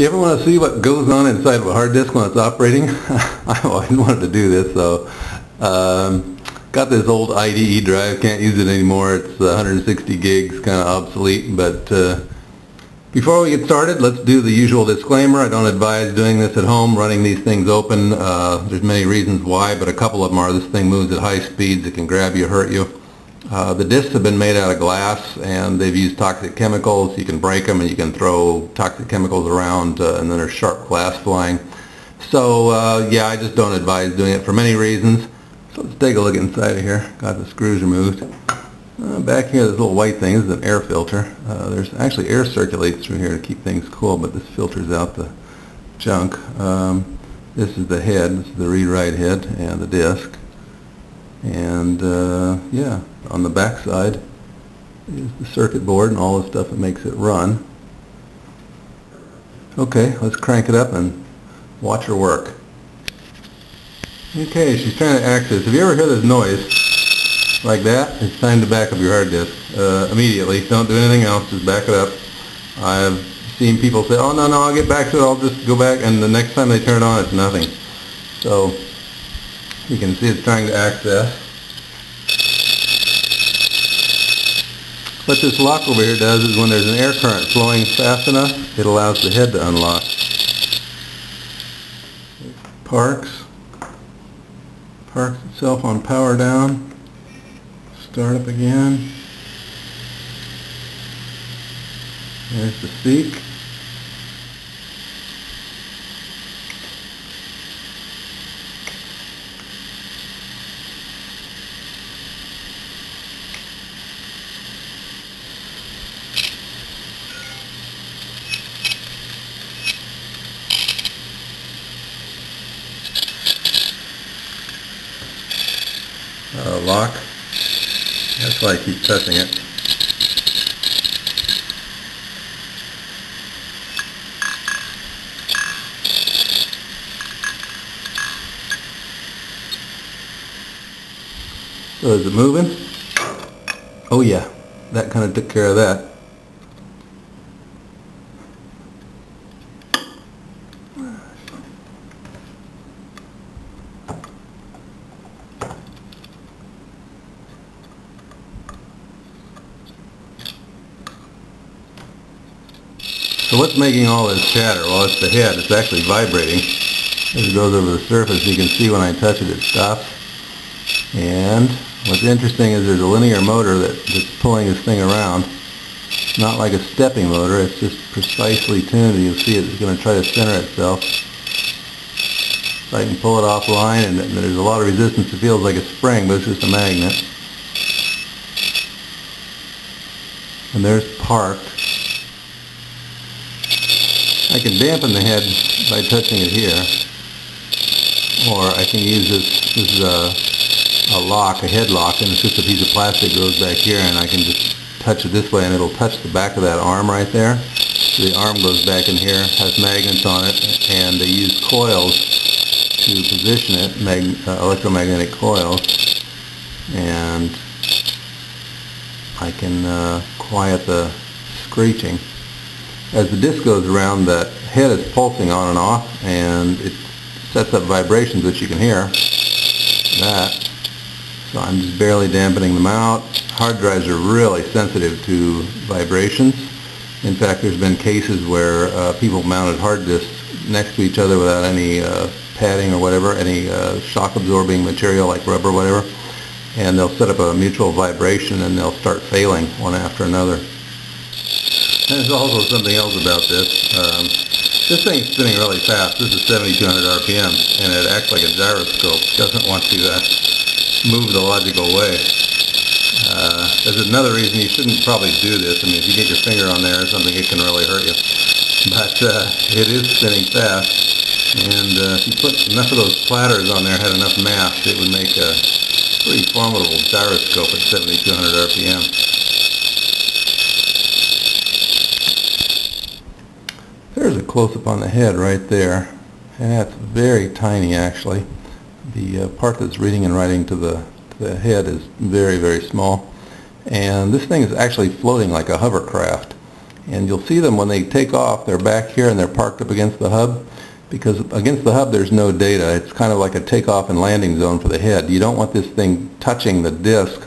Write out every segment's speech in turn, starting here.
you ever want to see what goes on inside of a hard disk when it's operating? I always wanted to do this, so um, got this old IDE drive, can't use it anymore. It's 160 gigs, kind of obsolete, but uh, before we get started, let's do the usual disclaimer. I don't advise doing this at home, running these things open. Uh, there's many reasons why, but a couple of them are this thing moves at high speeds, it can grab you, hurt you. Uh, the discs have been made out of glass and they've used toxic chemicals. You can break them and you can throw toxic chemicals around uh, and then there's sharp glass flying. So uh, yeah, I just don't advise doing it for many reasons. So let's take a look inside of here. Got the screws removed. Uh, back here, this little white thing this is an air filter. Uh, there's actually air circulates through here to keep things cool, but this filters out the junk. Um, this is the head, this is the read-write head and the disc. And yeah, on the back side is the circuit board and all the stuff that makes it run. Okay, let's crank it up and watch her work. Okay, she's trying to access. If you ever hear this noise, like that, it's time to back up your hard disk uh, immediately. Don't do anything else, just back it up. I've seen people say, oh no, no, I'll get back to it, I'll just go back, and the next time they turn it on, it's nothing. So, you can see it's trying to access. What this lock over here does is when there's an air current flowing fast enough, it allows the head to unlock. Parks. Parks itself on power down. Start up again. There's the seek. Uh, lock. That's why I keep touching it. So is it moving? Oh yeah, that kind of took care of that. So what's making all this chatter? Well, it's the head. It's actually vibrating. As it goes over the surface, you can see when I touch it, it stops. And what's interesting is there's a linear motor that, that's pulling this thing around. It's not like a stepping motor. It's just precisely tuned. You'll see it's going to try to center itself. So I can pull it offline, and there's a lot of resistance. It feels like a spring, but it's just a magnet. And there's parked. I can dampen the head by touching it here, or I can use this, this is a, a lock, a head lock, and it's just a piece of plastic goes back here, and I can just touch it this way, and it'll touch the back of that arm right there. The arm goes back in here, has magnets on it, and they use coils to position it, mag uh, electromagnetic coils, and I can uh, quiet the screeching as the disc goes around, that head is pulsing on and off, and it sets up vibrations that you can hear. That. So I'm just barely dampening them out. Hard drives are really sensitive to vibrations. In fact, there's been cases where uh, people mounted hard disks next to each other without any uh, padding or whatever, any uh, shock absorbing material like rubber or whatever, and they'll set up a mutual vibration and they'll start failing one after another. There's also something else about this. Um, this thing's spinning really fast. This is 7200 RPM, and it acts like a gyroscope. It doesn't want to uh, move the logical way. Uh, there's another reason you shouldn't probably do this. I mean, if you get your finger on there or something, it can really hurt you. But uh, it is spinning fast, and uh, if you put enough of those platters on there, had enough mass, it would make a pretty formidable gyroscope at 7200 RPM. There's a close-up on the head right there. And that's very tiny actually. The uh, part that's reading and writing to the, to the head is very, very small. And this thing is actually floating like a hovercraft. And you'll see them when they take off, they're back here and they're parked up against the hub because against the hub there's no data. It's kind of like a takeoff and landing zone for the head. You don't want this thing touching the disc,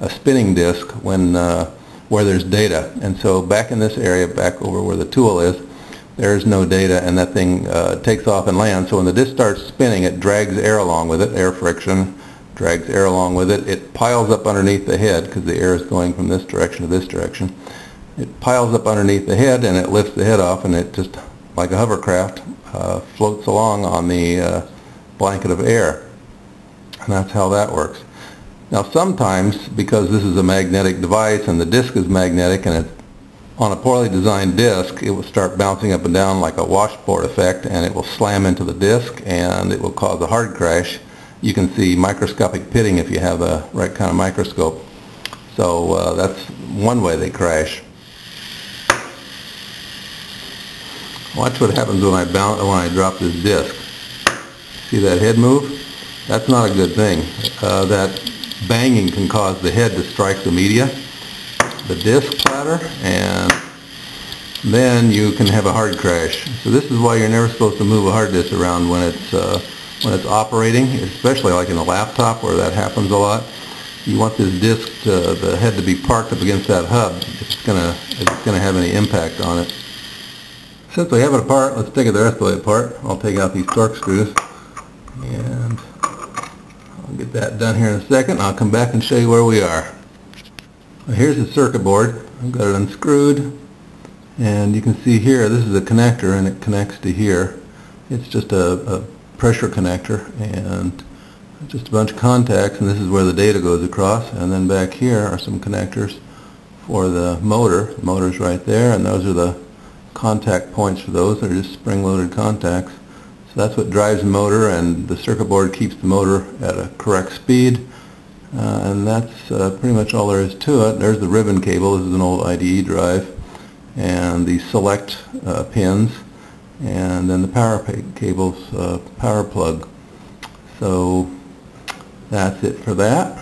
a spinning disc, when uh, where there's data. And so back in this area, back over where the tool is, there's no data and that thing uh, takes off and lands. So when the disc starts spinning, it drags air along with it, air friction, drags air along with it. It piles up underneath the head because the air is going from this direction to this direction. It piles up underneath the head and it lifts the head off and it just, like a hovercraft, uh, floats along on the uh, blanket of air. And that's how that works. Now sometimes, because this is a magnetic device and the disc is magnetic and it's on a poorly designed disc, it will start bouncing up and down like a washboard effect and it will slam into the disc and it will cause a hard crash. You can see microscopic pitting if you have the right kind of microscope. So uh, that's one way they crash. Watch what happens when I bounce when I drop this disc. See that head move? That's not a good thing. Uh, that banging can cause the head to strike the media the disc platter and then you can have a hard crash. So this is why you're never supposed to move a hard disk around when it's uh, when it's operating, especially like in a laptop where that happens a lot. You want this disk, to, the head to be parked up against that hub if it's gonna it's gonna have any impact on it. Since we have it apart, let's take it the rest of way apart. I'll take out these Torx screws and I'll get that done here in a second. I'll come back and show you where we are. Here's the circuit board. I've got it unscrewed and you can see here this is a connector and it connects to here. It's just a, a pressure connector and just a bunch of contacts and this is where the data goes across and then back here are some connectors for the motor. The motor's right there and those are the contact points for those. They're just spring-loaded contacts. So that's what drives the motor and the circuit board keeps the motor at a correct speed uh, and that's uh, pretty much all there is to it. There's the ribbon cable. This is an old IDE drive. And the select uh, pins. And then the power cable's uh, power plug. So that's it for that.